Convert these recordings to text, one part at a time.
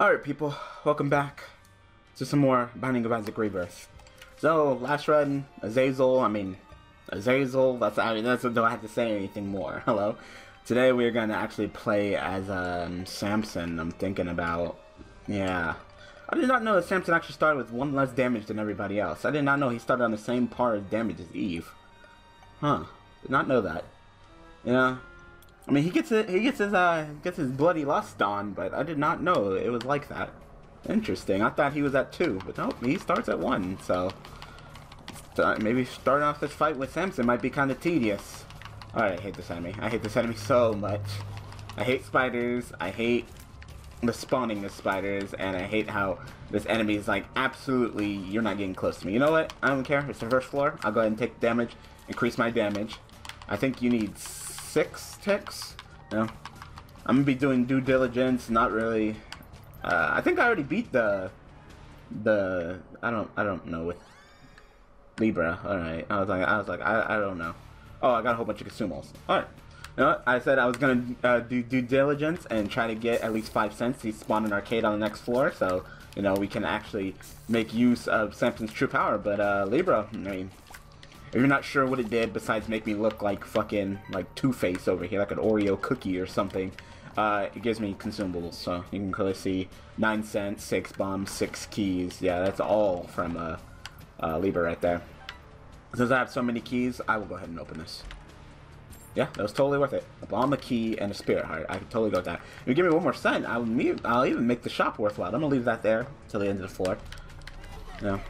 Alright people, welcome back to some more Binding of Isaac Rebirth. So, last run, Azazel, I mean, Azazel, that's, I mean, that's, do I have to say anything more, hello? Today we're gonna actually play as, um, Samson, I'm thinking about, yeah. I did not know that Samson actually started with one less damage than everybody else. I did not know he started on the same par of damage as Eve. Huh, did not know that. Yeah, I mean, he gets it. He gets his uh gets his bloody lust on, but I did not know it was like that. Interesting. I thought he was at two, but no, he starts at one. So maybe starting off this fight with Samson might be kind of tedious. Alright, I hate this enemy. I hate this enemy so much. I hate spiders. I hate the spawning of spiders, and I hate how this enemy is like absolutely. You're not getting close to me. You know what? I don't care. It's the first floor. I'll go ahead and take damage. Increase my damage. I think you need six ticks. No. I'm gonna be doing due diligence, not really. Uh, I think I already beat the the I don't I don't know with Libra. All right, I was like I was like I, I don't know. Oh, I got a whole bunch of consumables. All right. You know I said I was gonna uh, do due diligence and try to get at least five cents to spawn an arcade on the next floor, so you know we can actually make use of Samson's true power. But uh, Libra, I mean, if you're not sure what it did, besides make me look like fucking, like Two-Face over here, like an Oreo cookie or something, uh, it gives me consumables. So you can clearly see 9 cents, 6 bombs, 6 keys. Yeah, that's all from uh, uh, Libra right there. Since I have so many keys, I will go ahead and open this. Yeah, that was totally worth it. A bomb, a key, and a spirit heart. I can totally go with that. If you give me one more cent, I'll, I'll even make the shop worthwhile. I'm gonna leave that there till the end of the floor. Yeah,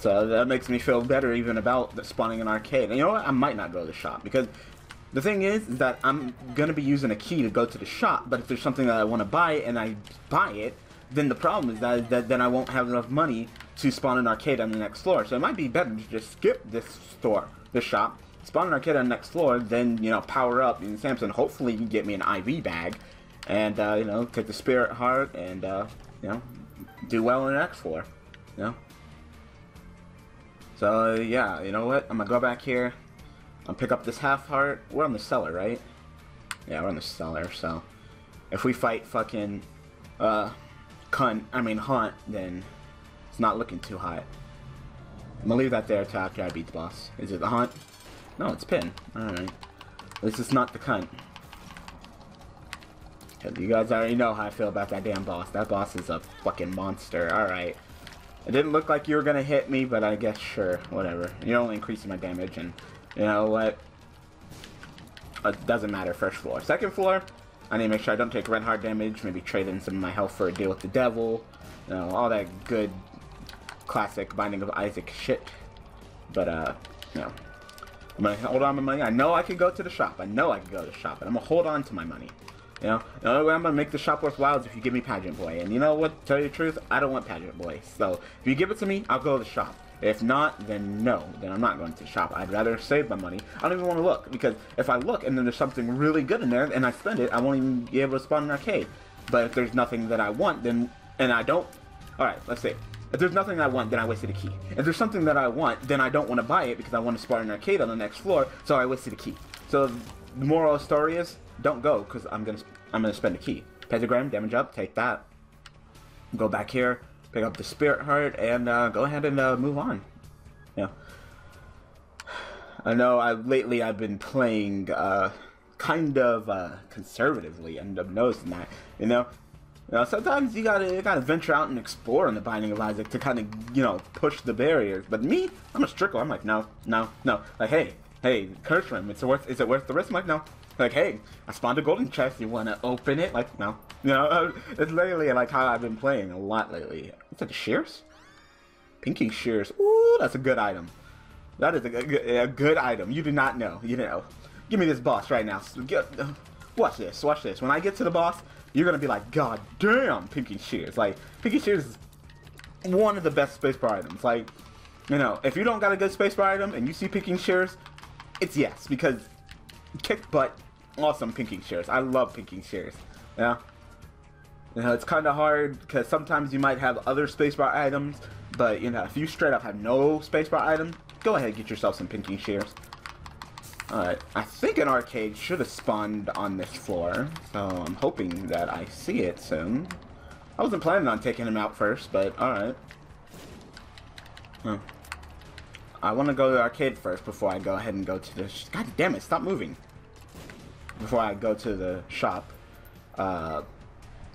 so that makes me feel better even about spawning an arcade. And you know what? I might not go to the shop because the thing is, is that I'm going to be using a key to go to the shop, but if there's something that I want to buy and I buy it, then the problem is that, that then I won't have enough money to spawn an arcade on the next floor. So it might be better to just skip this store, this shop, spawn an arcade on the next floor, then, you know, power up in Samson. Hopefully you can get me an IV bag and, uh, you know, take the spirit heart and, uh, you know, do well on the next floor, you know. So, yeah, you know what? I'm gonna go back here. I'll pick up this half heart. We're on the cellar, right? Yeah, we're on the cellar, so... If we fight fucking, uh, cunt, I mean hunt, then it's not looking too hot. I'm gonna leave that there until after I beat the boss. Is it the hunt? No, it's pin. Alright. This is not the cunt. You guys already know how I feel about that damn boss. That boss is a fucking monster. Alright. It didn't look like you were gonna hit me, but I guess sure, whatever. You're only increasing my damage, and you know what? It doesn't matter. First floor, second floor. I need to make sure I don't take red heart damage. Maybe trade in some of my health for a deal with the devil. You know, all that good classic Binding of Isaac shit. But uh, you know, I'm gonna hold on to my money. I know I can go to the shop. I know I can go to the shop, but I'm gonna hold on to my money. You know, the only way I'm gonna make the shop worthwhile is if you give me Pageant Boy. And you know what? Tell you the truth, I don't want Pageant Boy. So if you give it to me, I'll go to the shop. If not, then no. Then I'm not going to the shop. I'd rather save my money. I don't even want to look because if I look and then there's something really good in there and I spend it, I won't even be able to spawn an arcade. But if there's nothing that I want, then and I don't. All right, let's see. If there's nothing I want, then I wasted a key. If there's something that I want, then I don't want to buy it because I want to spawn an arcade on the next floor, so I wasted a key. So the moral of the story is, don't go because I'm gonna I'm gonna spend a key. Pentagram, damage up, take that. Go back here, pick up the spirit heart, and uh, go ahead and uh, move on. Yeah. I know I lately I've been playing uh, kind of uh, conservatively, and I've noticing that. You know, you know, sometimes you gotta you gotta venture out and explore in the Binding of Isaac to kind of you know push the barriers. But me, I'm a strickler. I'm like, no, no, no. Like, hey, hey, Kirschman, it's worth is it worth the risk? I'm like, no, like, hey, I spawned a golden chest. You want to open it? Like, no. You know, uh, it's literally like how I've been playing a lot lately. What's that, shears? Pinky shears. Ooh, that's a good item. That is a, a, a good item. You do not know. You know. Give me this boss right now. Get, uh, watch this. Watch this. When I get to the boss, you're going to be like, God damn, Pinky shears. Like, Pinky shears is one of the best spacebar items. Like, you know, if you don't got a good spacebar item and you see Pinky shears, it's yes. Because kick butt awesome pinking shears. I love pinking shears. Yeah. You know, it's kind of hard because sometimes you might have other spacebar items, but you know, if you straight up have no spacebar item, go ahead and get yourself some pinking shears. Alright, I think an arcade should have spawned on this floor, so I'm hoping that I see it soon. I wasn't planning on taking him out first, but alright. Huh. I want to go to the arcade first before I go ahead and go to the... God damn it, stop moving. Before I go to the shop, uh,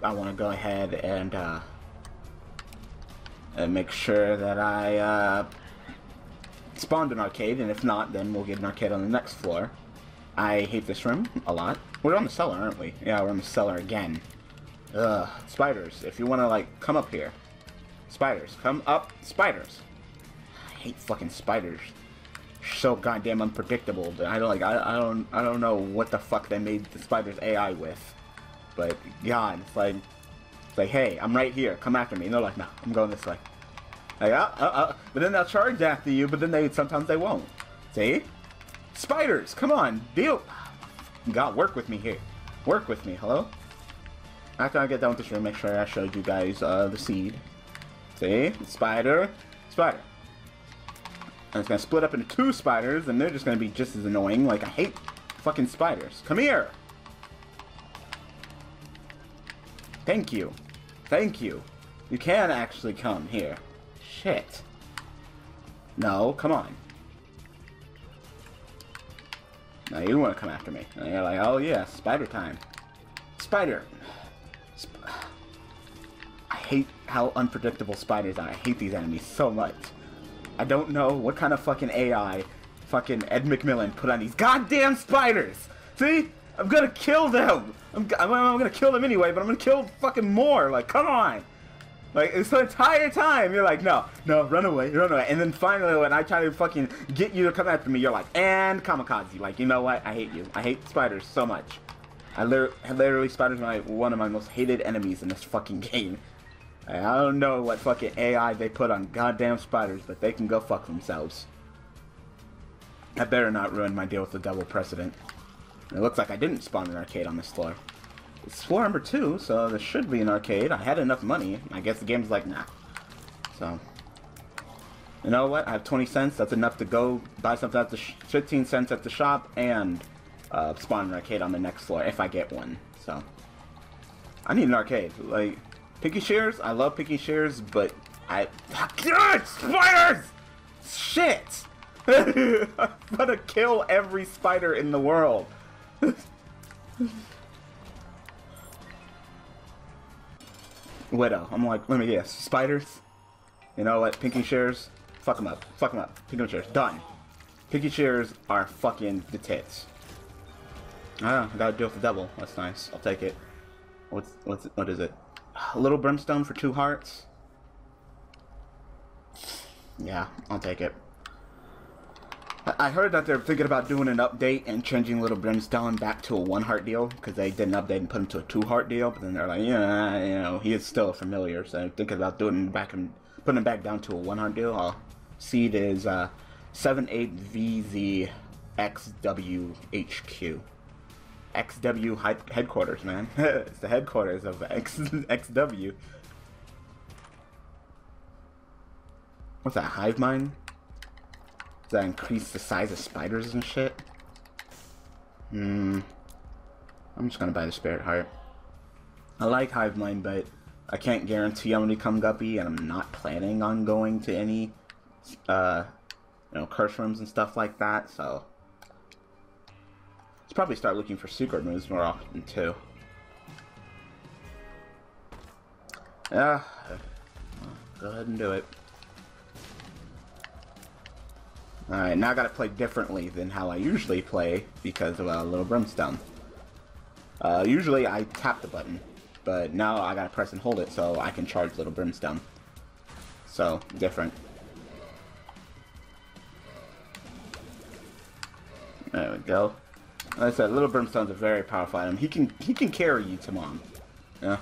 I want to go ahead and, uh, and make sure that I, uh, spawned an arcade, and if not, then we'll get an arcade on the next floor. I hate this room a lot. We're on the cellar, aren't we? Yeah, we're on the cellar again. Ugh, spiders. If you want to, like, come up here. Spiders. Come up, spiders. I hate fucking spiders. So goddamn unpredictable. I don't like. I, I don't. I don't know what the fuck they made the spiders AI with, but God, it's like, it's like, hey, I'm right here. Come after me. And they're like, no, I'm going this way. Like, uh, uh, uh. But then they'll charge after you. But then they sometimes they won't. See? Spiders, come on, deal. God, work with me here. Work with me. Hello. After I get done with this room, make sure I showed you guys uh, the seed. See? Spider. Spider. And it's gonna split up into two spiders, and they're just gonna be just as annoying. Like, I hate fucking spiders. Come here! Thank you. Thank you. You can actually come here. Shit. No, come on. Now you want to come after me. And you're like, oh yeah, spider time. Spider. Sp I hate how unpredictable spiders are. I hate these enemies so much. I don't know what kind of fucking AI fucking Ed McMillen put on these goddamn spiders. See? I'm gonna kill them. I'm, I'm, I'm gonna kill them anyway, but I'm gonna kill fucking more. Like, come on. Like, the entire time, you're like, no, no, run away, run away. And then finally, when I try to fucking get you to come after me, you're like, and kamikaze. Like, you know what? I hate you. I hate spiders so much. I literally, literally spiders are one of my most hated enemies in this fucking game. I don't know what fucking AI they put on goddamn spiders, but they can go fuck themselves. I better not ruin my deal with the double precedent. It looks like I didn't spawn an arcade on this floor. It's floor number two, so there should be an arcade. I had enough money. I guess the game's like, nah. So, you know what? I have 20 cents. That's enough to go buy something at the 15 cents at the shop and uh, spawn an arcade on the next floor if I get one. So, I need an arcade. Like, Pinky shears, I love Pinky shears, but I... God, spiders! Shit! I'm gonna kill every spider in the world. Widow. I'm like, let me guess. Spiders? You know what? Pinky shears? Fuck them up. Fuck them up. Pinky shears. Done. Pinky shears are fucking the tits. Ah, I gotta deal with the devil. That's nice. I'll take it. What's, what's, what is it? A little brimstone for two hearts? Yeah, I'll take it. I heard that they're thinking about doing an update and changing Little Brimstone back to a one heart deal because they did an update and put him to a two heart deal. But then they're like, yeah, you know, he is still a familiar, so thinking about doing back and putting him back down to a one heart deal. Uh, seed is uh, 78VZXWHQ. XW headquarters, man. it's the headquarters of X XW. What's that, hive mind? that increase the size of spiders and shit? Hmm. I'm just gonna buy the Spirit Heart. I like Hive Mind, but I can't guarantee I'm gonna become Guppy, and I'm not planning on going to any, uh, you know, curse rooms and stuff like that, so... Probably start looking for secret moves more often, too. Yeah, go ahead and do it. Alright, now I gotta play differently than how I usually play because of a little brimstone. Uh, usually I tap the button, but now I gotta press and hold it so I can charge little brimstone. So, different. There we go. Like I said, little brimstone's a very powerful item. He can he can carry you to mom. Yeah.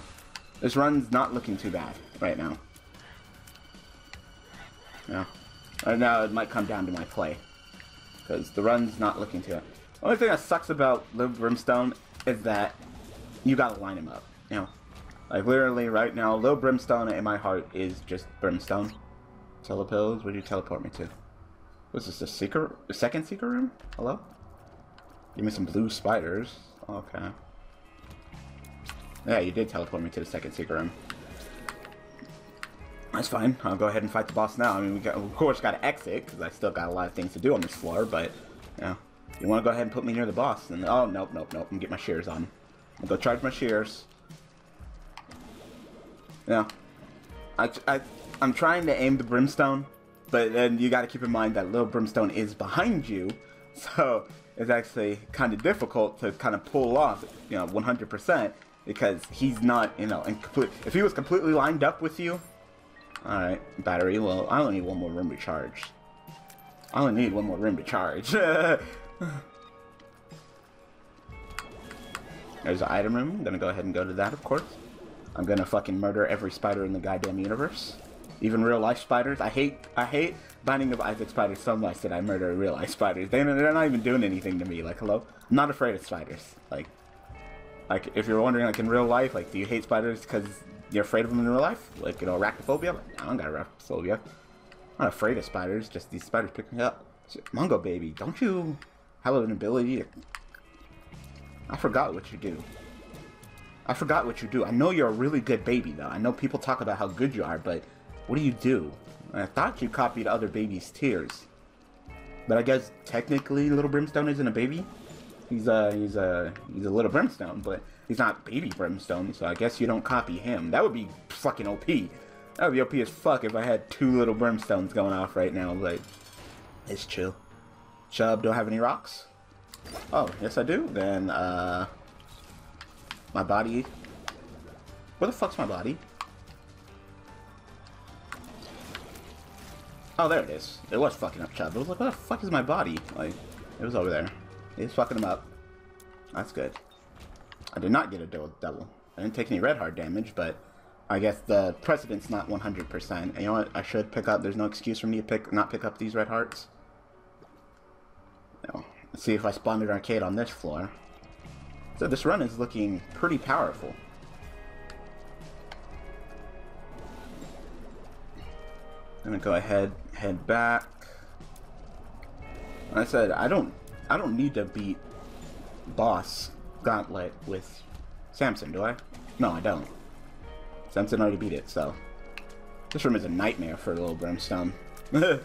This run's not looking too bad right now. Yeah. Right now, it might come down to my play. Because the run's not looking too... The only thing that sucks about Little Brimstone is that you gotta line him up, you know? Like, literally, right now, Little Brimstone in my heart is just Brimstone. Telepills, where do you teleport me to? Was this a secret, second secret room? Hello? Give me some blue spiders. Okay. Yeah, you did teleport me to the second secret room. That's fine. I'll go ahead and fight the boss now. I mean, we got, of course got to exit because I still got a lot of things to do on this floor. But you you want to go ahead and put me near the boss? And oh nope, nope, nope. I'm gonna get my shears on. I'll go charge my shears. Yeah, I, I I'm trying to aim the brimstone, but then you got to keep in mind that little brimstone is behind you, so it's actually kind of difficult to kind of pull off, you know, 100% because he's not, you know, and complete. If he was completely lined up with you, all right, battery. Well, I only need one more room to charge. I only need one more room to charge. There's an item room. I'm gonna go ahead and go to that, of course. I'm gonna fucking murder every spider in the goddamn universe. Even real life spiders. I hate I hate Binding of Isaac spiders so much that I murder real life spiders. They, they're not even doing anything to me. Like, hello? I'm not afraid of spiders. Like, like if you're wondering, like in real life, like, do you hate spiders because you're afraid of them in real life? Like, you know, arachnophobia? Like, I don't got arachnophobia. I'm not afraid of spiders. Just these spiders pick me up. Mongo baby, don't you have an ability to... I forgot what you do. I forgot what you do. I know you're a really good baby, though. I know people talk about how good you are, but what do you do? I thought you copied other babies' tears. But I guess technically Little Brimstone isn't a baby. He's a he's a he's a little Brimstone, but he's not baby Brimstone, so I guess you don't copy him. That would be fucking OP. That would be OP as fuck if I had two little Brimstones going off right now. Like, it's chill. Chub, don't have any rocks? Oh, yes I do. Then, uh, my body. Where the fuck's my body? Oh, there it is. It was fucking up Chub. I was like, what the fuck is my body? Like, it was over there. It's fucking him up. That's good. I did not get a double. I didn't take any red heart damage, but I guess the precedent's not 100%. And you know what? I should pick up. There's no excuse for me to pick not pick up these red hearts. Know, let's see if I spawned an arcade on this floor. So this run is looking pretty powerful. Gonna go ahead, head back. Like I said, I don't, I don't need to beat boss Gauntlet with Samson, do I? No, I don't. Samson already beat it, so this room is a nightmare for a little Brimstone. it's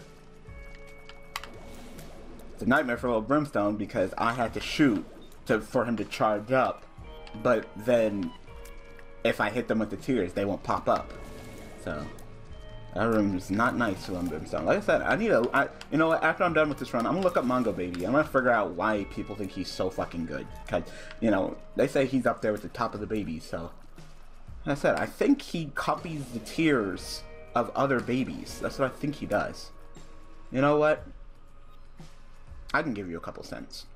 a nightmare for a little Brimstone because I had to shoot to for him to charge up, but then if I hit them with the tears, they won't pop up. So that room is not nice to Brimstone. Like I said, I need a. I, you know what? After I'm done with this run, I'm gonna look up Mongo Baby. I'm gonna figure out why people think he's so fucking good. Cause you know they say he's up there with the top of the babies. So, like I said, I think he copies the tears of other babies. That's what I think he does. You know what? I can give you a couple cents.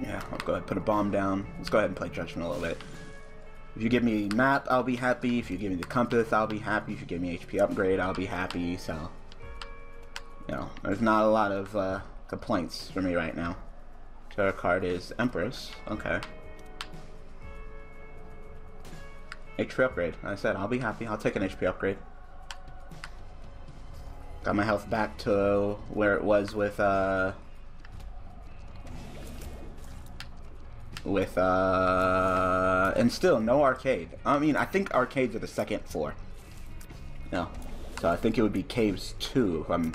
Yeah, I'll go ahead and put a bomb down. Let's go ahead and play Judgment a little bit. If you give me map, I'll be happy. If you give me the compass, I'll be happy. If you give me HP upgrade, I'll be happy. So, you know, there's not a lot of uh, complaints for me right now. Tarot card is Empress. Okay. HP upgrade. Like I said, I'll be happy. I'll take an HP upgrade. Got my health back to where it was with, uh... with uh and still no arcade. I mean i think arcades are the second floor. No. So i think it would be caves 2 if i'm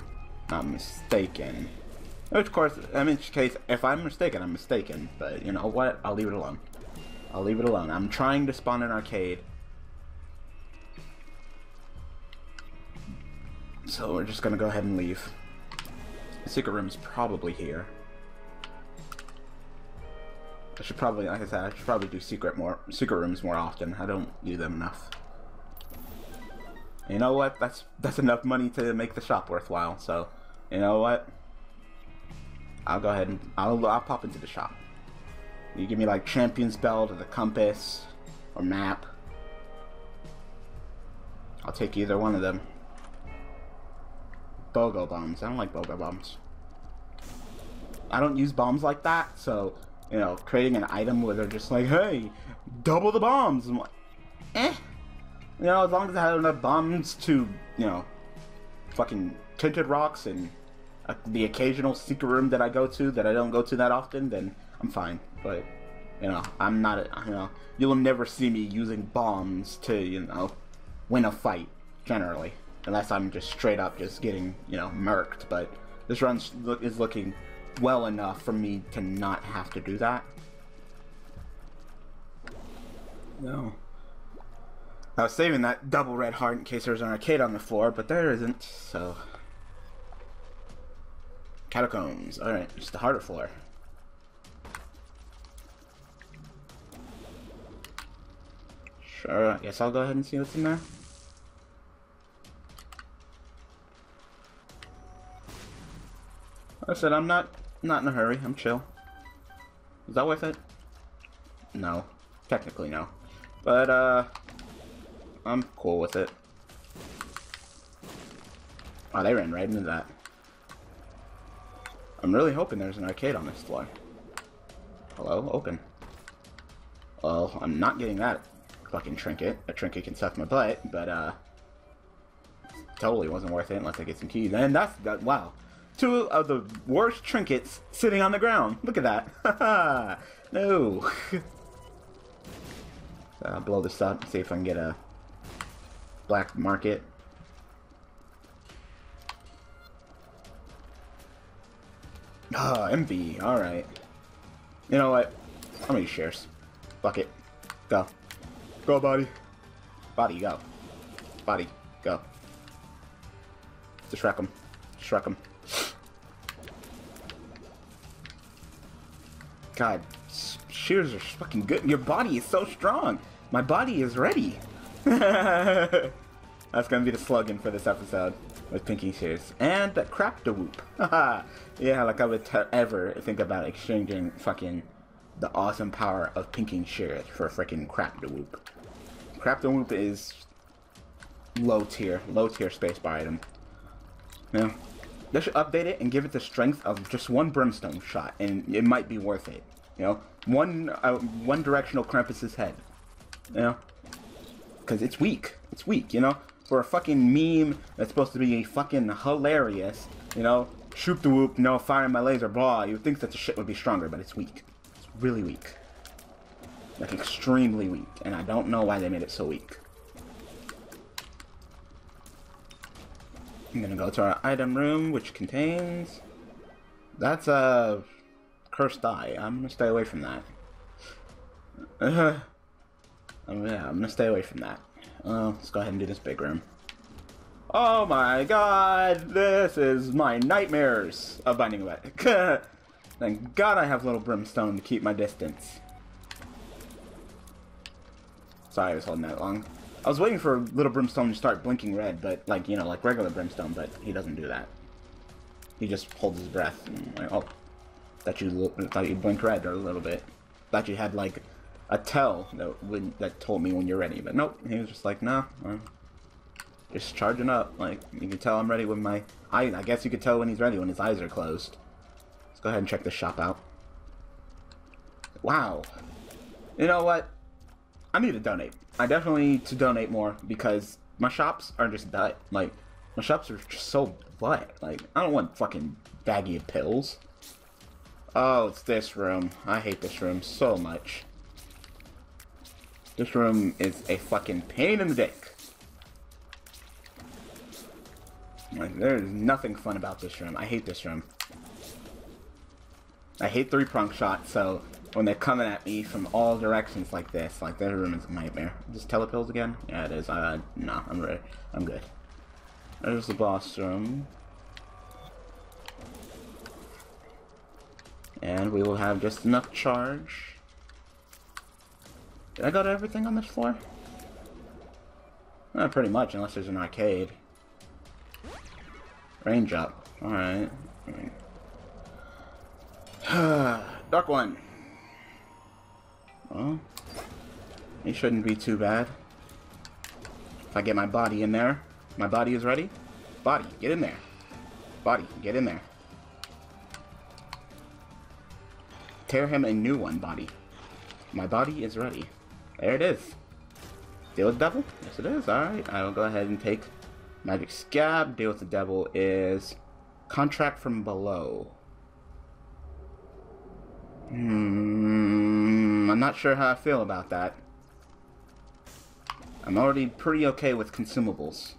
not mistaken. Which, of course i mean case if i'm mistaken i'm mistaken but you know what? I'll leave it alone. I'll leave it alone. I'm trying to spawn an arcade. So we're just gonna go ahead and leave. The secret room is probably here I should probably, like I said, I should probably do secret more secret rooms more often. I don't do them enough. You know what? That's that's enough money to make the shop worthwhile. So, you know what? I'll go ahead and I'll I'll pop into the shop. You give me like champion's belt or the compass or map. I'll take either one of them. BOGO bombs. I don't like BOGO bombs. I don't use bombs like that, so you know, creating an item where they're just like, hey, double the bombs. I'm like, eh. You know, as long as I have enough bombs to, you know, fucking tinted rocks and uh, the occasional secret room that I go to that I don't go to that often, then I'm fine. But, you know, I'm not, a, you know, you'll never see me using bombs to, you know, win a fight. generally. Unless I'm just straight up just getting, you know, murked. But this run is looking well enough for me to not have to do that. No. I was saving that double red heart in case there was an arcade on the floor, but there isn't, so... Catacombs. Alright, just the harder floor. Sure, I guess I'll go ahead and see what's in there. I said, I'm not not in a hurry. I'm chill. Is that worth it? No. Technically, no. But, uh... I'm cool with it. Oh, they ran right into that. I'm really hoping there's an arcade on this floor. Hello? Open. Well, I'm not getting that fucking trinket. A trinket can suck my butt, but, uh... Totally wasn't worth it unless I get some keys. And that's... that. Wow two of the worst trinkets sitting on the ground. Look at that. no. I'll blow this up, see if I can get a black market. Ah, MV, alright. You know what? How many shares? Fuck it. Go. Go, body. Body, go. Body, go. Just wreck him. Just wreck him. God, shears are fucking good. Your body is so strong. My body is ready. That's gonna be the slogan for this episode with Pinky Shears. And the crap the whoop. yeah, like I would ever think about exchanging fucking the awesome power of Pinky Shears for a freaking crap the whoop. Crap the whoop is low tier, low tier space spacebar item. Yeah. They should update it and give it the strength of just one brimstone shot, and it might be worth it. You know, one uh, one directional Krampus's head. You know, because it's weak. It's weak. You know, for a fucking meme that's supposed to be fucking hilarious. You know, shoot the whoop, no fire my laser, blah. You think that the shit would be stronger, but it's weak. It's really weak. Like extremely weak, and I don't know why they made it so weak. I'm gonna go to our item room, which contains... That's a cursed eye. I'm gonna stay away from that. Uh, yeah, I'm gonna stay away from that. Uh, let's go ahead and do this big room. Oh my god, this is my nightmares of Binding of Thank god I have little brimstone to keep my distance. Sorry I was holding that long. I was waiting for Little Brimstone to start blinking red, but like, you know, like regular Brimstone, but he doesn't do that. He just holds his breath and like, oh, that you thought you blinked red a little bit. That you had like a tell that when, that told me when you're ready, but nope. He was just like, nah, I'm just charging up. Like you can tell I'm ready with my eye. I guess you could tell when he's ready when his eyes are closed. Let's go ahead and check this shop out. Wow. You know what? I need to donate. I definitely need to donate more because my shops are just that. Like, my shops are just so what? Like, I don't want fucking baggy pills. Oh, it's this room. I hate this room so much. This room is a fucking pain in the dick. Like, there's nothing fun about this room. I hate this room. I hate three prong shots, so when they're coming at me from all directions like this. Like, their room is a nightmare. Just telepills again? Yeah, it is. Uh, no, I'm ready. I'm good. There's the boss room. And we will have just enough charge. Did I got everything on this floor? Not pretty much, unless there's an arcade. Range up. Alright. Dark one. Well, it shouldn't be too bad. If I get my body in there, my body is ready. Body, get in there. Body, get in there. Tear him a new one, body. My body is ready. There it is. Deal with the devil? Yes, it is. Alright, I will go ahead and take Magic Scab. Deal with the devil is Contract from Below. Hmm, I'm not sure how I feel about that. I'm already pretty okay with consumables.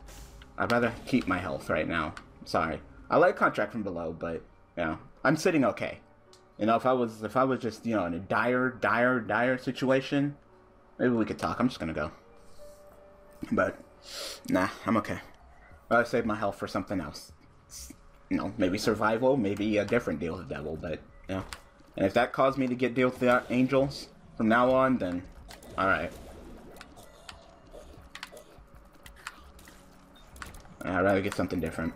I'd rather keep my health right now. Sorry. I like contract from below, but you know, I'm sitting okay. You know, if I was if I was just, you know, in a dire, dire, dire situation, maybe we could talk. I'm just gonna go. But nah, I'm okay. I save my health for something else. You know, maybe survival, maybe a different deal with the devil, but you know. And if that caused me to get deal with the angels from now on, then alright. I'd rather get something different.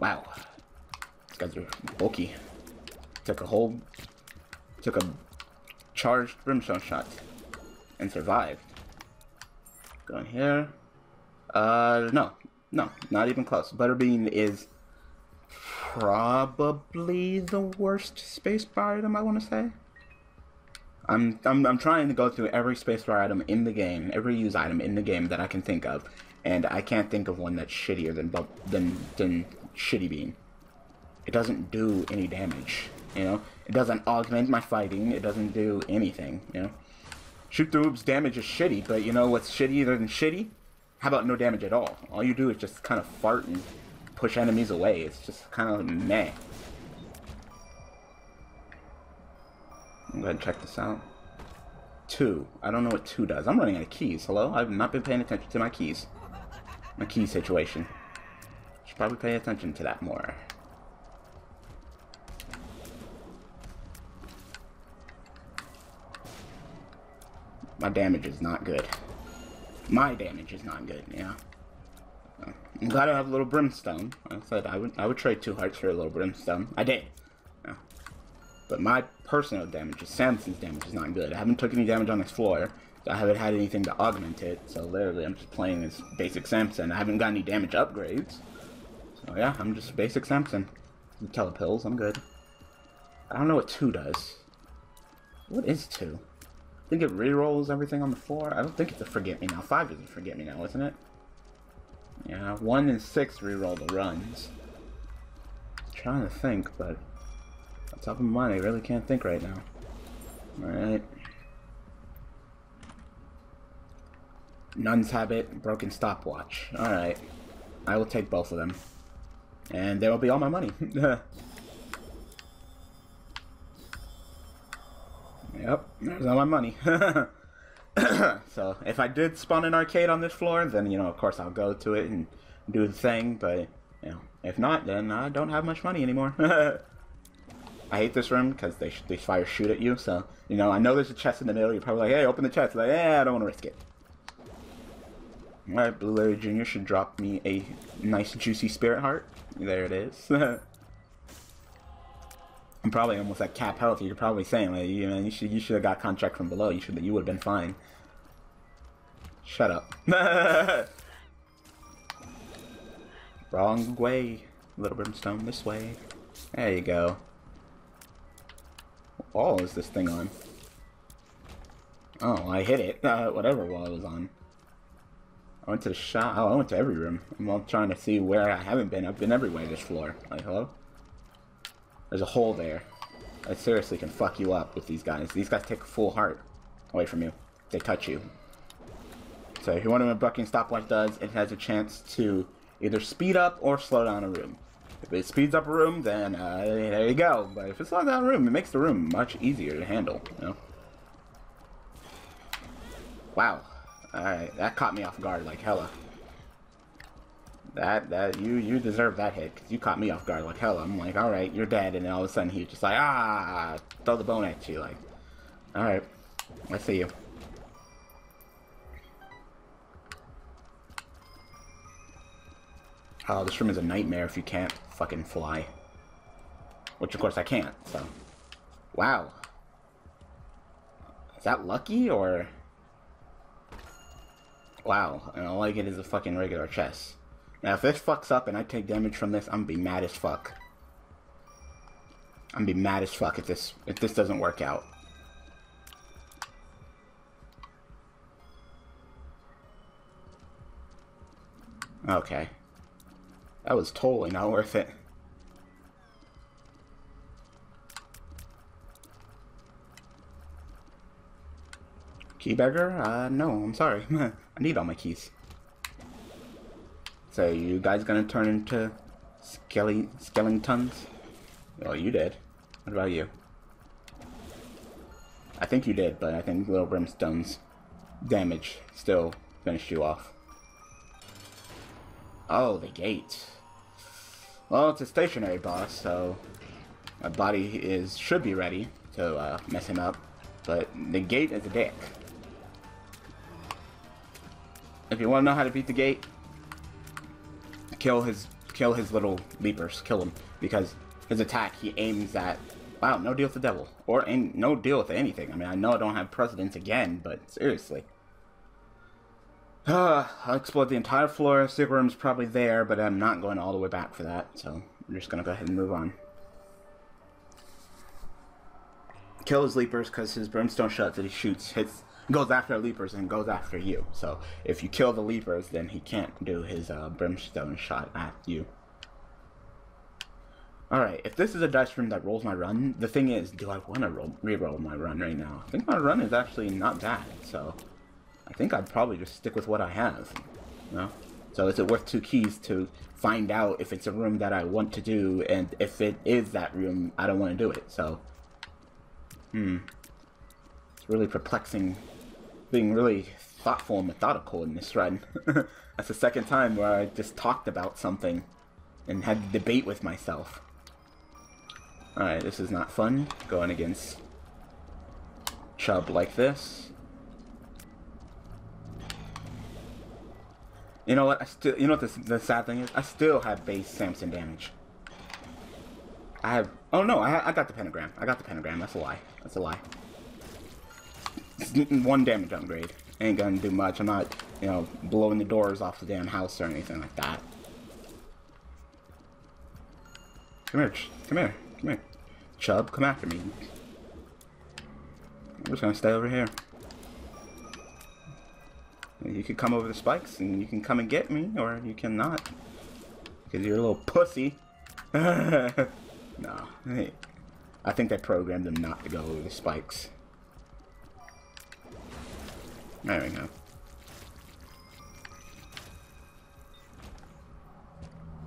Wow. These guys are bulky. Took a whole... Took a charged brimstone shot. And survived. Going here. Uh, no. No, not even close. Butterbean is probably the worst space spacebar item, I want to say. I'm, I'm, I'm trying to go through every space spacebar item in the game, every use item in the game that I can think of, and I can't think of one that's shittier than than than Shitty Bean. It doesn't do any damage, you know. It doesn't augment my fighting. It doesn't do anything, you know. Shoot through damage is shitty, but you know what's shittier than shitty? How about no damage at all? All you do is just kind of fart and push enemies away. It's just kind of meh. I'm to check this out. Two. I don't know what two does. I'm running out of keys. Hello? I've not been paying attention to my keys. My key situation. Probably pay attention to that more. My damage is not good. My damage is not good, yeah. I'm glad I have a little brimstone. I said I would I would trade two hearts for a little brimstone. I did. Yeah. But my personal damage, Samson's damage, is not good. I haven't took any damage on this floor. So I haven't had anything to augment it. So literally, I'm just playing as basic Samson. I haven't got any damage upgrades. So yeah, I'm just basic Samson. Telepills, I'm good. I don't know what 2 does. What is 2? I think it re-rolls everything on the floor. I don't think it's a Forget Me Now. 5 is a Forget Me Now, isn't it? Yeah, 1 and 6 re-roll the runs. I'm trying to think, but on top of my mind, I really can't think right now. Alright. Nun's Habit, Broken Stopwatch. Alright. I will take both of them. And there will be all my money. yep, there's all my money. so if I did spawn an arcade on this floor, then you know, of course, I'll go to it and do the thing. But you know, if not, then I don't have much money anymore. I hate this room because they they fire shoot at you. So you know, I know there's a chest in the middle. You're probably like, hey, open the chest. Like, yeah, I don't want to risk it. All right, Blue Larry Jr. should drop me a nice juicy spirit heart. There it is. I'm probably almost at cap health. You're probably saying, like, you know, you should you should have got contract from below. You should you would have been fine. Shut up. Wrong way. Little brimstone this way. There you go. What wall is this thing on? Oh, I hit it. Uh, whatever wall it was on. I went to the shop. Oh, I went to every room. I'm all trying to see where I haven't been. I've been everywhere this floor. Like, hello? There's a hole there. I seriously can fuck you up with these guys. These guys take a full heart away from you. They touch you. So if you know what Broken Stopwatch does, it has a chance to either speed up or slow down a room. If it speeds up a room, then uh, there you go. But if it slows down a room, it makes the room much easier to handle. You know? Wow. Alright, that caught me off guard like hella. That, that, you, you deserve that hit, because you caught me off guard like hella. I'm like, alright, you're dead, and then all of a sudden he's just like, ah, throw the bone at you, like, alright, I see you. Oh, this room is a nightmare if you can't fucking fly. Which, of course, I can't, so. Wow. Is that lucky, or... Wow, and all I get is a fucking regular chest. Now, if this fucks up and I take damage from this, I'm gonna be mad as fuck. I'm gonna be mad as fuck if this if this doesn't work out. Okay. That was totally not worth it. Key beggar? Uh, no, I'm sorry. I need all my keys. So, you guys gonna turn into skelly skeletons? Well, you did. What about you? I think you did, but I think Little Brimstone's damage still finished you off. Oh, the gate. Well, it's a stationary boss, so my body is should be ready to uh, mess him up. But the gate is a dick. If you want to know how to beat the gate, kill his kill his little leapers. Kill him because his attack he aims at. Wow, no deal with the devil or in, no deal with anything. I mean, I know I don't have precedence again, but seriously. Uh, I'll explore the entire floor. Secret room's probably there, but I'm not going all the way back for that, so I'm just gonna go ahead and move on. Kill his leapers because his brimstone shot that he shoots hits goes after leapers and goes after you. So if you kill the leapers, then he can't do his uh, brimstone shot at you. Alright, if this is a dice room that rolls my run, the thing is, do I want to re-roll my run right now? I think my run is actually not bad, so I think I'd probably just stick with what I have. Know? So is it worth two keys to find out if it's a room that I want to do, and if it is that room, I don't want to do it, so... Hmm. It's really perplexing being really thoughtful and methodical in this run. That's the second time where I just talked about something and had a debate with myself. Alright, this is not fun, going against Chub like this. You know what? I still, you know what the, the sad thing is? I still have base Samson damage. I have. Oh no, I, I got the pentagram. I got the pentagram. That's a lie. That's a lie. One damage upgrade. Ain't gonna do much. I'm not, you know, blowing the doors off the damn house or anything like that. Come here, come here, come here. Chub, come after me. I'm just gonna stay over here. You can come over the spikes and you can come and get me, or you cannot. Because you're a little pussy. no. I think they programmed them not to go over the spikes. There we go.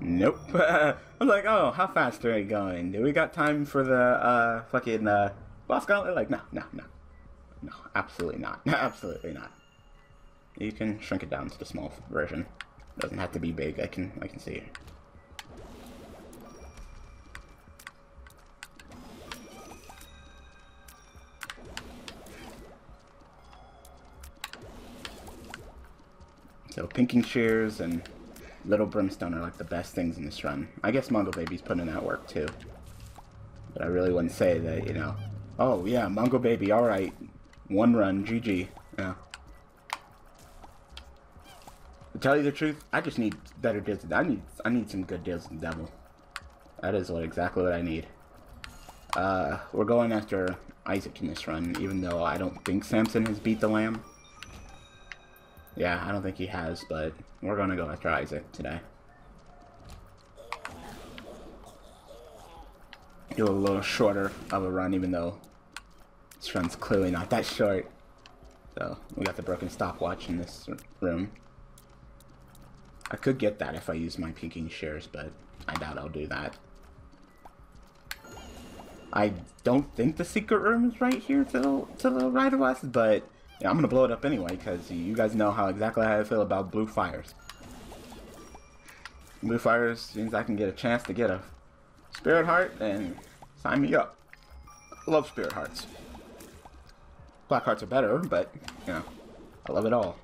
Nope. I was like, oh, how fast are we going? Do we got time for the, uh, fucking, uh, boss gauntlet? Like, no, no, no. No, absolutely not. absolutely not. You can shrink it down to the small version. Doesn't have to be big. I can, I can see So pinking shears and little brimstone are like the best things in this run. I guess Mongo Baby's putting in that work too. But I really wouldn't say that, you know. Oh yeah, Mongo Baby, alright. One run, GG. Yeah. To tell you the truth, I just need better deals. I need I need some good deals with the devil. That is what exactly what I need. Uh, we're going after Isaac in this run, even though I don't think Samson has beat the lamb. Yeah, I don't think he has, but we're gonna go after Isaac today. Do a little shorter of a run, even though this run's clearly not that short. So, we got the broken stopwatch in this room. I could get that if I use my pinking shears, but I doubt I'll do that. I don't think the secret room is right here to to the right of us, but yeah, I'm gonna blow it up anyway, because you guys know how exactly how I feel about blue fires. Blue fires means I can get a chance to get a spirit heart, and sign me up. love spirit hearts. Black hearts are better, but, you know, I love it all.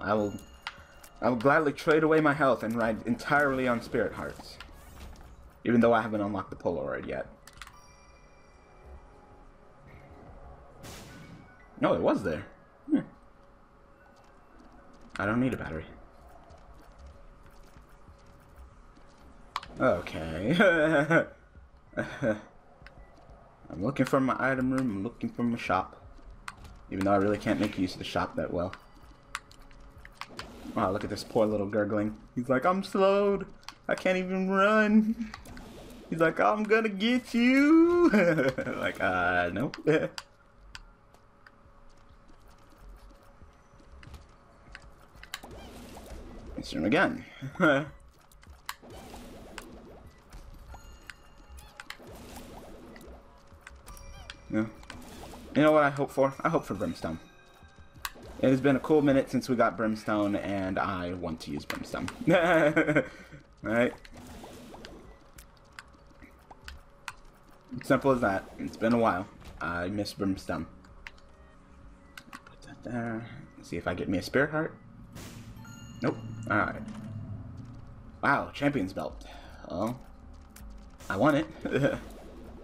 I will, I will gladly trade away my health and ride entirely on spirit hearts. Even though I haven't unlocked the Polaroid yet. No, it was there. I don't need a battery. Okay. I'm looking for my item room, I'm looking for my shop. Even though I really can't make use of the shop that well. Wow, look at this poor little gurgling. He's like, I'm slowed. I can't even run. He's like, I'm gonna get you. like, uh, nope. Him again. yeah. You know what I hope for? I hope for Brimstone. It has been a cool minute since we got Brimstone, and I want to use Brimstone. Alright. Simple as that. It's been a while. I miss Brimstone. Put that there. See if I get me a Spirit Heart. Nope. Alright. Wow, Champion's Belt. Oh. I want it.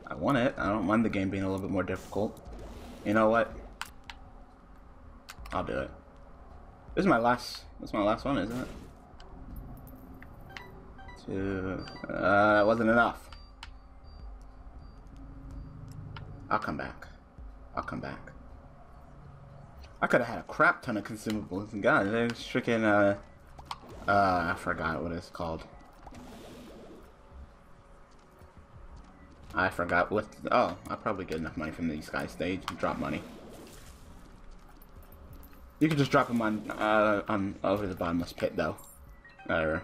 I want it. I don't mind the game being a little bit more difficult. You know what? I'll do it. This is my last. This is my last one, isn't it? Two. Uh, that wasn't enough. I'll come back. I'll come back. I could have had a crap ton of consumables. And God, there's freaking, uh, uh, I forgot what it's called. I forgot what, oh, I'll probably get enough money from these guys. They drop money. You can just drop them on, uh, on over the bottomless pit, though. Or,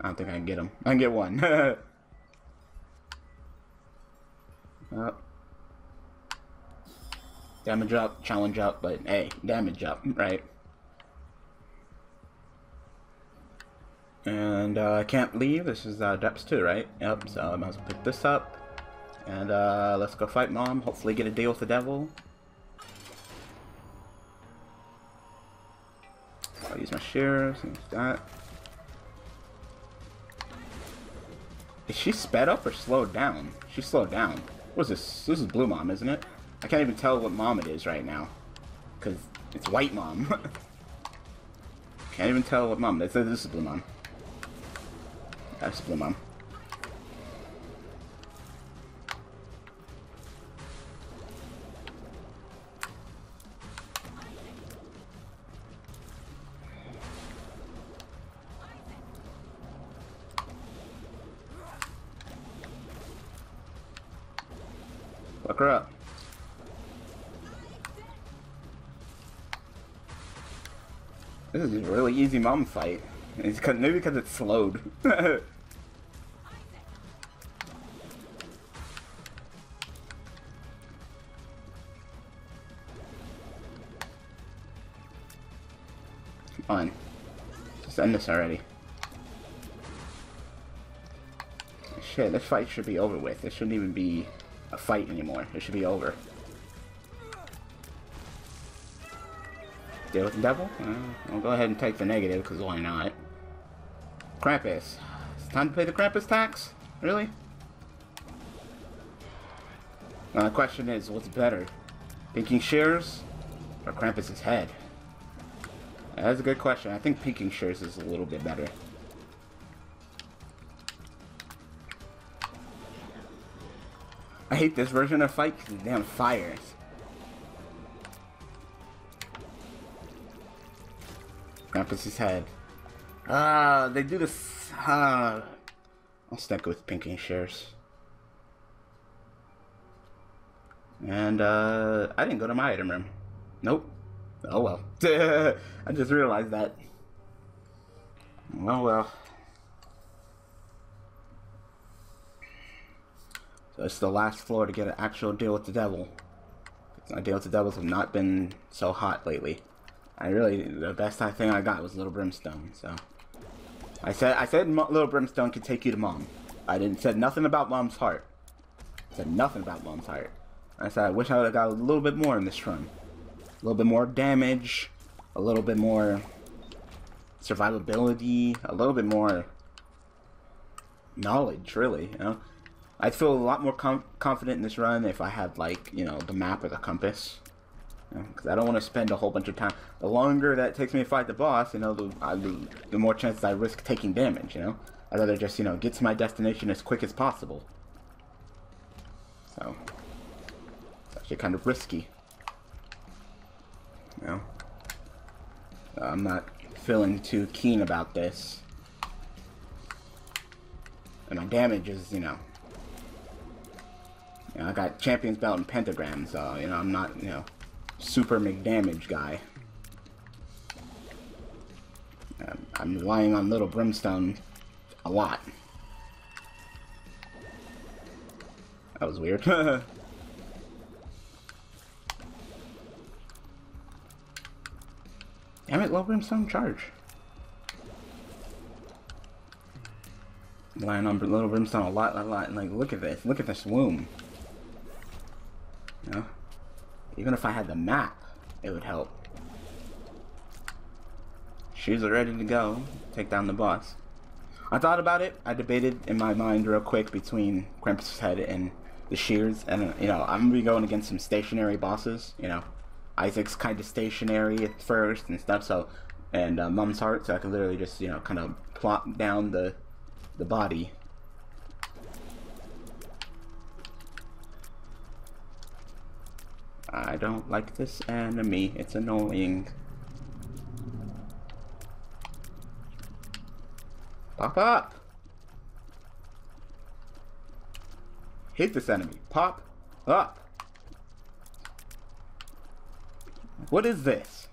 I don't think I can get them. I can get one. oh. Damage up, challenge up, but hey, damage up, right? And uh, I can't leave. This is uh, depths 2, right? Yep, so I might as well pick this up. And uh, let's go fight Mom. Hopefully get a deal with the devil. I'll use my shears and that. Is she sped up or slowed down? She slowed down. What is this? This is Blue Mom, isn't it? I can't even tell what mom it is right now. Because it's white mom. can't even tell what mom. This, this is blue mom. That's blue mom. Look her up. This is a really easy mom fight. It's cause, maybe because it's slowed. End this already. Shit, this fight should be over with. It shouldn't even be a fight anymore. It should be over. Deal with the devil? Uh, I'll go ahead and take the negative, because why not? Krampus. It's time to pay the Krampus tax? Really? Now the question is, what's better? Pinking shears or Krampus's head? That's a good question. I think pinking shears is a little bit better. I hate this version of fight because damn fires. Krampus's head. Ah, uh, they do this. Uh, I'll stick with pinking shears. And uh, I didn't go to my item room. Nope. Oh well. I just realized that. Oh well. So it's the last floor to get an actual deal with the devil. My deal with the devils have not been so hot lately. I really the best thing I got was Little Brimstone. So I said I said Little Brimstone could take you to Mom. I didn't said nothing about Mom's heart. I said nothing about Mom's heart. I said I wish I would have got a little bit more in this run. A little bit more damage, a little bit more survivability, a little bit more knowledge, really. You know, I'd feel a lot more confident in this run if I had like you know the map or the compass because I don't want to spend a whole bunch of time. The longer that takes me to fight the boss, you know, the, uh, the, the more chances I risk taking damage, you know? I'd rather just, you know, get to my destination as quick as possible. So, it's actually kind of risky. You know? I'm not feeling too keen about this. And my damage is, you know, you know, I got Champion's Belt and Pentagram, so, you know, I'm not, you know, super McDamage guy. Um, I'm relying on Little Brimstone a lot. That was weird. Damn it, Little Brimstone, charge. Lying on Little Brimstone a lot, a lot. Like, look at this. Look at this womb. You know? Even if I had the map, it would help. She's ready to go. Take down the boss. I thought about it. I debated in my mind real quick between Krampus' head and the shears. And, uh, you know, I'm going to be going against some stationary bosses. You know, Isaac's kind of stationary at first and stuff. So, and uh, Mom's Heart. So I can literally just, you know, kind of plop down the, the body. I don't like this enemy. It's annoying. Pop up! Hit this enemy. Pop up! What is this?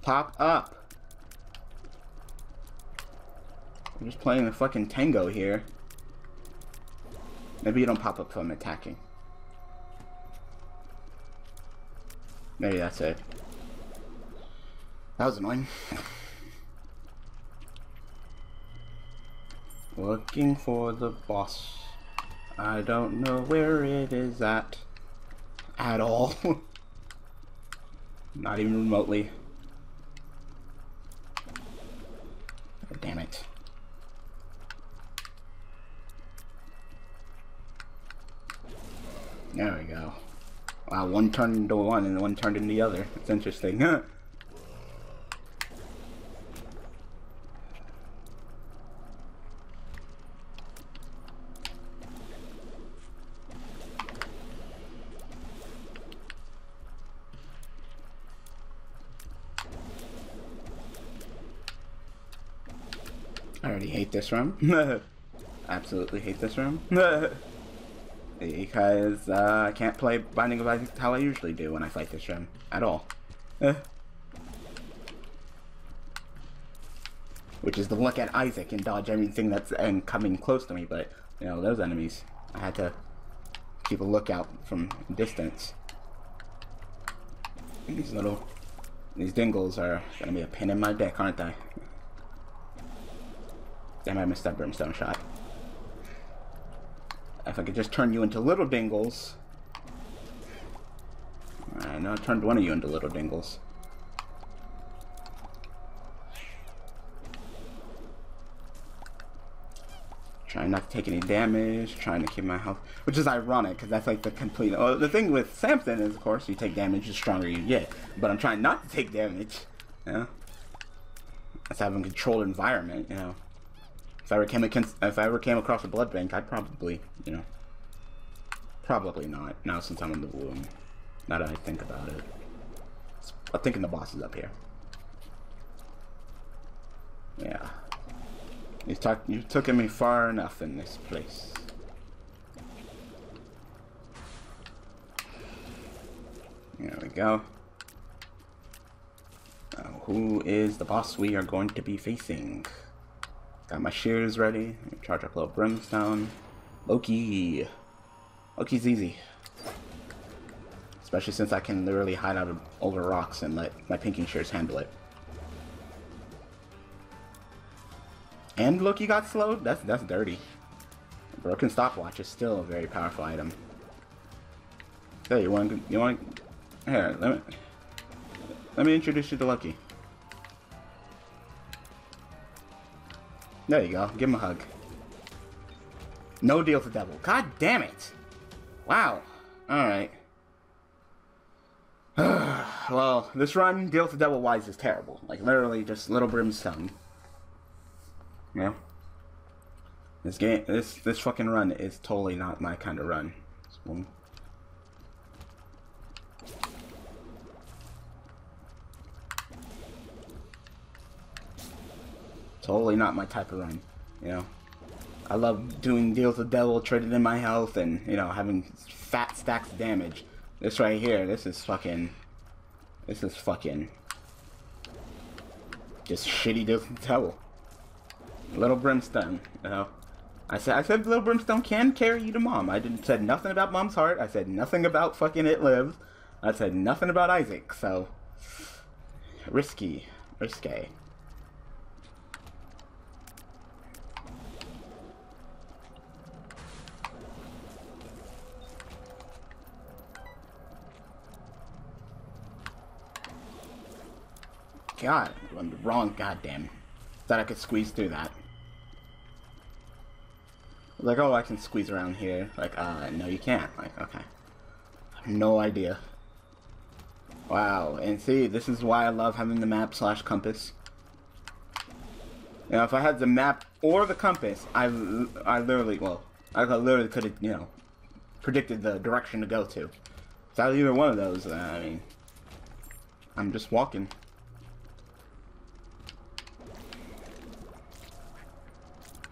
Pop up! I'm just playing the fucking tango here. Maybe you don't pop up from attacking. Maybe that's it. That was annoying. Looking for the boss. I don't know where it is at. At all. Not even remotely. Oh, damn it. There we go. Wow, one turned into one and one turned into the other. It's interesting. I already hate this room. Absolutely hate this room. because uh, I can't play Binding of Isaac how I usually do when I fight this room. At all. Which is to look at Isaac and dodge everything that's and coming close to me, but, you know, those enemies, I had to keep a lookout from distance. These little, these dingles are gonna be a pin in my deck, aren't they? Damn, I missed that brimstone shot. If I could just turn you into little dingles. I know I turned one of you into little dingles. Trying not to take any damage, trying to keep my health, which is ironic because that's like the complete. Oh, the thing with Samson is, of course, you take damage the stronger you get. But I'm trying not to take damage. Know, that's having a controlled environment. You know. If I ever came against, if I ever came across a blood bank, I'd probably, you know, probably not. Now since I'm in the womb, now that I think about it, I'm thinking the boss is up here. Yeah, you talk, you took me far enough in this place. There we go. Now, who is the boss we are going to be facing? Got my shears ready. Charge up a little brimstone. Loki. Loki's easy. Especially since I can literally hide out of, over rocks and let my pinking shears handle it. And Loki got slowed? That's that's dirty. Broken stopwatch is still a very powerful item. Hey, you want you want here? Let me let me introduce you to Loki. There you go. Give him a hug. No deal to devil. God damn it. Wow. Alright. well, this run, deal to devil wise, is terrible. Like, literally just little brimstone. Yeah. This game, this, this fucking run is totally not my kind of run. Boom. Totally not my type of run, you know. I love doing deals with devil, trading in my health, and, you know, having fat stacks of damage. This right here, this is fucking... This is fucking... just shitty doesn't tell. Little Brimstone, you know. I said I said Little Brimstone can carry you to mom. I didn't said nothing about mom's heart. I said nothing about fucking it lives. I said nothing about Isaac, so risky. Risque. God, I'm the wrong goddamn. Thought I could squeeze through that. Like, oh, I can squeeze around here. Like, uh, no, you can't. Like, okay. no idea. Wow, and see, this is why I love having the map slash compass. Know, if I had the map or the compass, I, I literally, well, I literally could have, you know, predicted the direction to go to. Without either one of those, uh, I mean, I'm just walking.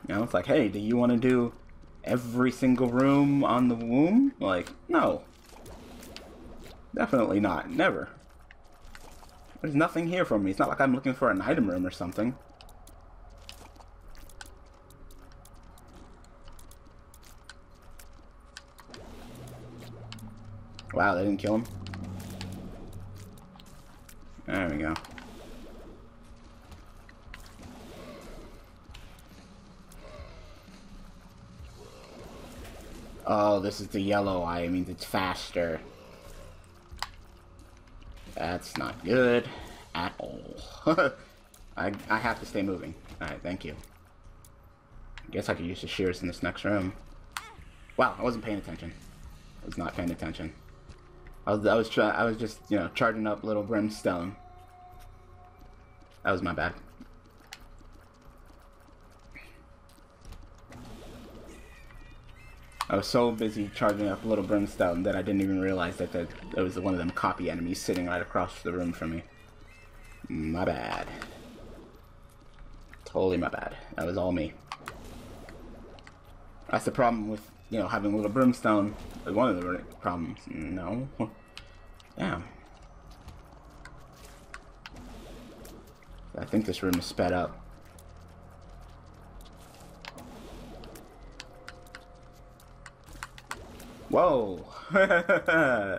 You know, it's like, hey, do you want to do every single room on the womb? Like, no. Definitely not. Never. There's nothing here for me. It's not like I'm looking for an item room or something. Wow, they didn't kill him. There we go. Oh, this is the yellow eye. It means it's faster. That's not good at all. I, I have to stay moving. Alright, thank you. I guess I could use the shears in this next room. Wow, I wasn't paying attention. I was not paying attention. I was I was I was just you know charging up little brimstone. That was my bad. I was so busy charging up a Little Brimstone that I didn't even realize that there, was one of them copy enemies sitting right across the room from me. My bad. Totally my bad. That was all me. That's the problem with, you know, having a Little Brimstone. One of the problems. No. Damn. I think this room is sped up. Whoa!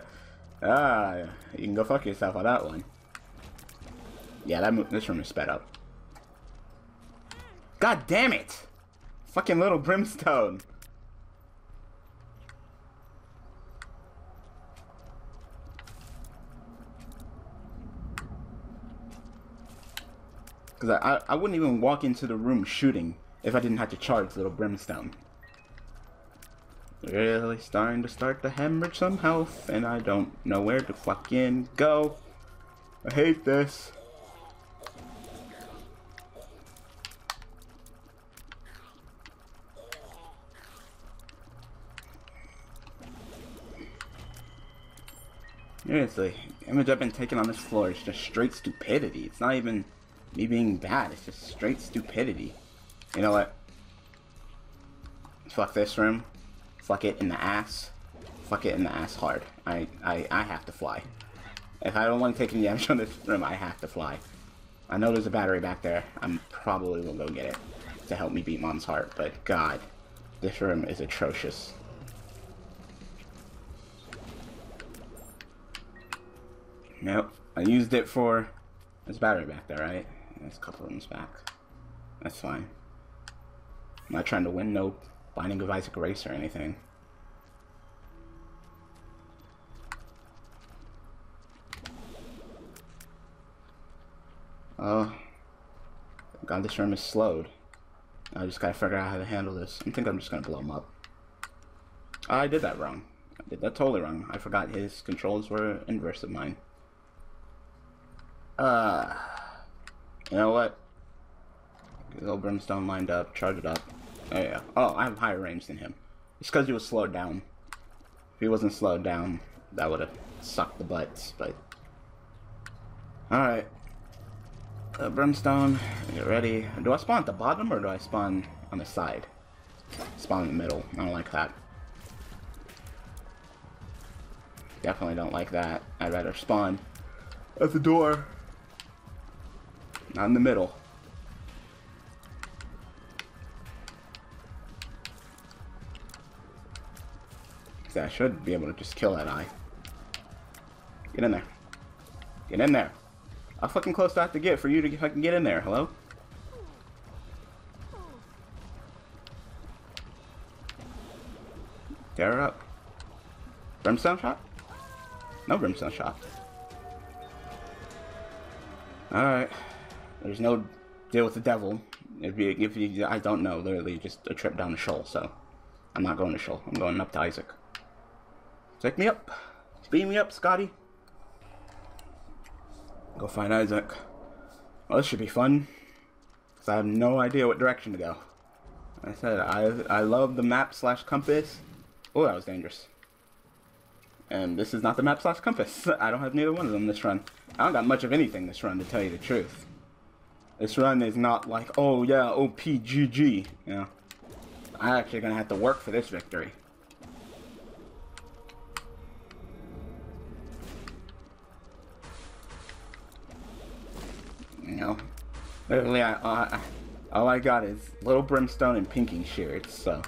ah, you can go fuck yourself on that one. Yeah, that this room is sped up. God damn it! Fucking little brimstone. Because I, I, I wouldn't even walk into the room shooting if I didn't have to charge little brimstone. Really starting to start to hemorrhage some health, and I don't know where to fucking go. I hate this. Seriously, image I've been taking on this floor is just straight stupidity. It's not even me being bad, it's just straight stupidity. You know what? Fuck this room. Fuck it in the ass. Fuck it in the ass hard. I, I, I have to fly. If I don't want to take any damage on this room, I have to fly. I know there's a battery back there. I'm probably will go get it to help me beat Mom's heart, but God, this room is atrocious. Nope. I used it for... There's battery back there, right? There's a couple rooms back. That's fine. I'm not trying to win, nope. Binding of Isaac Race or anything. Oh. God, this room is slowed. I just gotta figure out how to handle this. I think I'm just gonna blow him up. Oh, I did that wrong. I did that totally wrong. I forgot his controls were inverse of mine. Uh, you know what? Get little brimstone lined up, charge it up. Oh yeah. Oh, I have higher range than him. It's because he was slowed down. If he wasn't slowed down, that would have sucked the butts, but... Alright. Uh, brimstone, get ready. Do I spawn at the bottom or do I spawn on the side? Spawn in the middle. I don't like that. Definitely don't like that. I'd rather spawn at the door. Not in the middle. I should be able to just kill that eye. Get in there. Get in there. How fucking close do I have to get for you to fucking get in there? Hello? Tear her up. Brimstone shot? No brimstone shot. Alright. There's no deal with the devil. If you, if you, I don't know, literally just a trip down the Sheol, so I'm not going to Sheol. I'm going up to Isaac. Take me up. Beam me up, Scotty. Go find Isaac. Well, this should be fun. Because I have no idea what direction to go. I said, I, I love the map slash compass. Oh, that was dangerous. And this is not the map slash compass. I don't have neither one of them this run. I don't got much of anything this run, to tell you the truth. This run is not like, oh yeah, OPGG. Know, I'm actually going to have to work for this victory. You know, literally, I, all I got is little brimstone and pinking shears, so.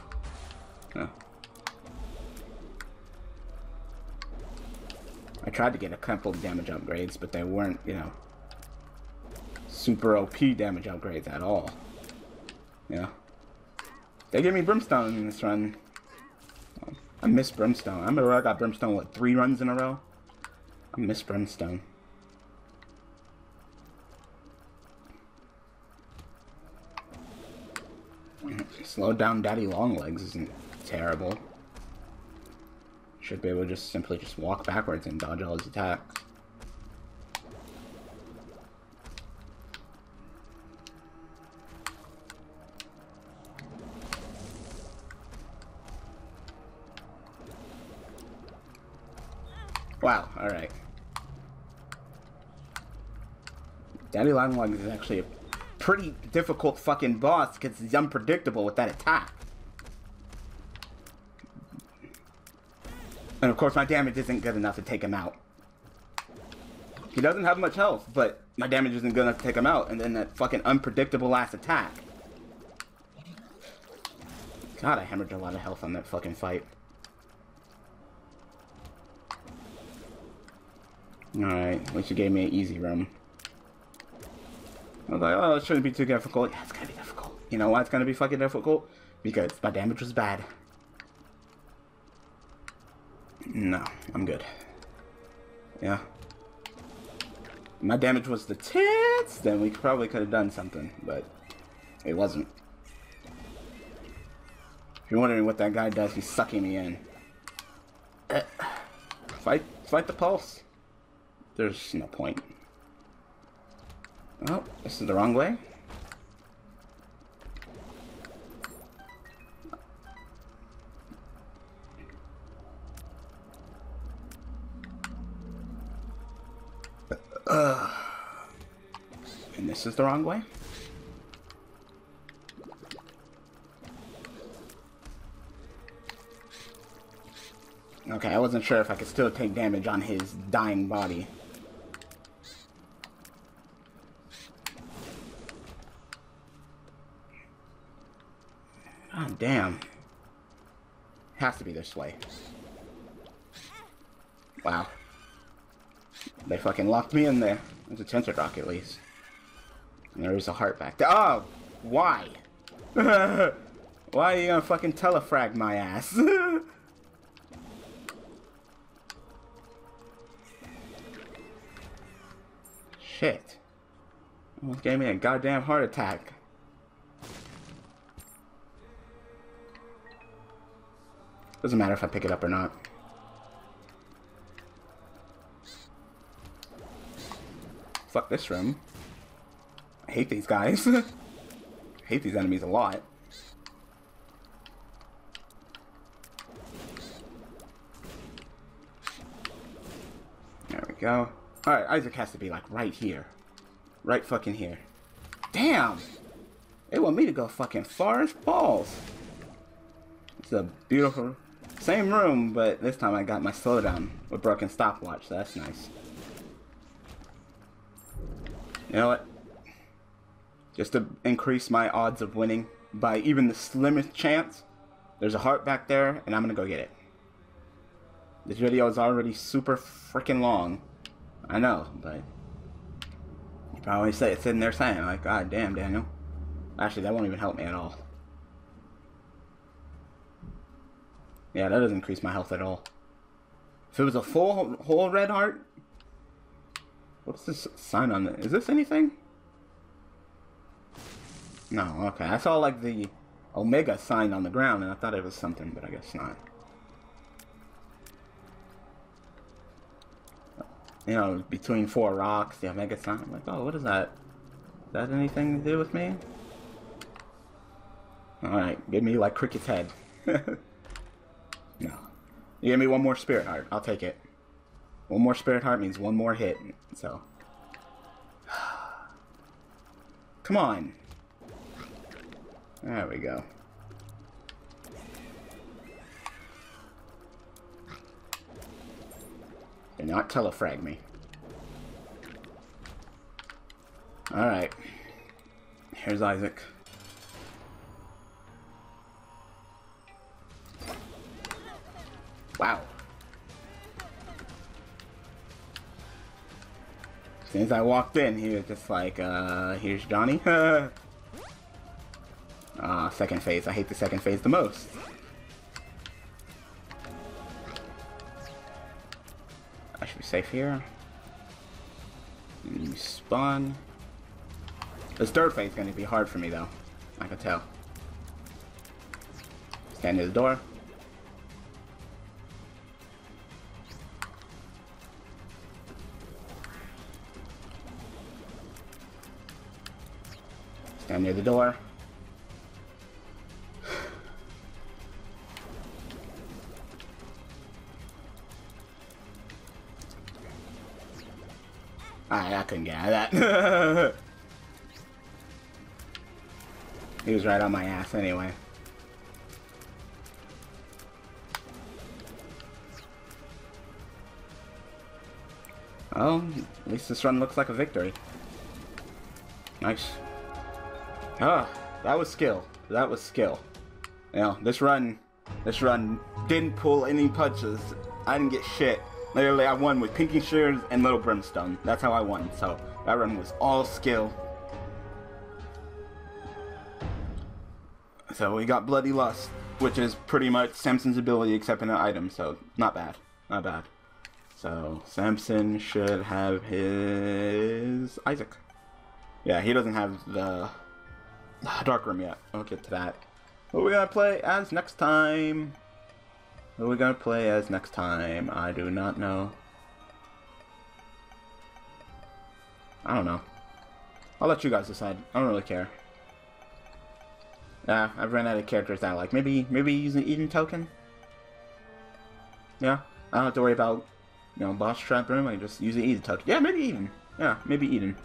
I tried to get a couple damage upgrades, but they weren't, you know, super OP damage upgrades at all. Yeah. They gave me Brimstone in this run. I miss Brimstone. I remember I got Brimstone, what, three runs in a row? I miss Brimstone. Slow down Daddy Longlegs isn't terrible. Should be able to just simply just walk backwards and dodge all his attacks. Wow, alright. Daddy Longlegs is actually a pretty difficult fucking boss because he's unpredictable with that attack. And of course my damage isn't good enough to take him out. He doesn't have much health, but my damage isn't good enough to take him out. And then that fucking unpredictable last attack. God, I hammered a lot of health on that fucking fight. Alright, at least you gave me an easy room. I was like, oh, it shouldn't be too difficult. Yeah, it's gonna be difficult. You know why it's gonna be fucking difficult? Because my damage was bad. No, I'm good. Yeah. My damage was the tits, then we probably could have done something, but it wasn't. If you're wondering what that guy does, he's sucking me in. Uh, fight, fight the pulse. There's no point. Oh, this is the wrong way. And this is the wrong way? Okay, I wasn't sure if I could still take damage on his dying body. God damn. Has to be this way. Wow. They fucking locked me in there. There's a tensor dock at least. And there is a heart back there. Oh! Why? why are you gonna fucking telefrag my ass? Shit. Almost gave me a goddamn heart attack. Doesn't matter if I pick it up or not. Fuck this room. I hate these guys. I hate these enemies a lot. There we go. Alright, Isaac has to be like right here. Right fucking here. Damn! They want me to go fucking far as balls. It's a beautiful... Same room, but this time I got my slowdown with broken stopwatch, so that's nice. You know what? just to increase my odds of winning by even the slimmest chance. There's a heart back there, and I'm gonna go get it. This video is already super freaking long. I know, but you probably say it's sitting there saying like, God damn, Daniel. Actually, that won't even help me at all. Yeah, that doesn't increase my health at all. If it was a full whole red heart, what's this sign on it? Is this anything? No, okay. I saw like the Omega sign on the ground and I thought it was something, but I guess not. You know, between four rocks, the Omega sign. I'm like, oh, what is that? Is that anything to do with me? Alright, give me like Cricket's head. You give me one more Spirit Heart. I'll take it. One more Spirit Heart means one more hit, so. Come on. There we go. Do not telefrag me. Alright. Here's Isaac. Wow. As soon as I walked in, he was just like, uh, here's Johnny. Ah, uh, second phase. I hate the second phase the most. I should be safe here. You spawn. This third phase is going to be hard for me, though. I can tell. Stand near the door. Stand near the door. Alright, I couldn't get out of that. he was right on my ass anyway. Oh, at least this run looks like a victory. Nice. Ah, that was skill. That was skill. You know, this run, this run didn't pull any punches. I didn't get shit. Literally, I won with Pinky Shears and Little Brimstone. That's how I won. So that run was all skill. So we got Bloody Lust, which is pretty much Samson's ability except in an item. So not bad, not bad. So Samson should have his Isaac. Yeah, he doesn't have the Dark Room yet. I'll get to that. What we gonna play as next time? What we gonna play as next time? I do not know. I don't know. I'll let you guys decide. I don't really care. Yeah, I've run out of characters that I like. Maybe maybe an Eden token? Yeah. I don't have to worry about, you know, boss trap room. I can just use an Eden token. Yeah, maybe Eden. Yeah, maybe Eden.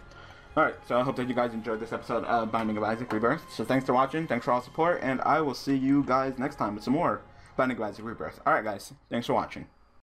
Alright, so I hope that you guys enjoyed this episode of Binding of Isaac Rebirth. So thanks for watching, thanks for all support, and I will see you guys next time with some more Binding of Isaac Rebirth. Alright guys, thanks for watching.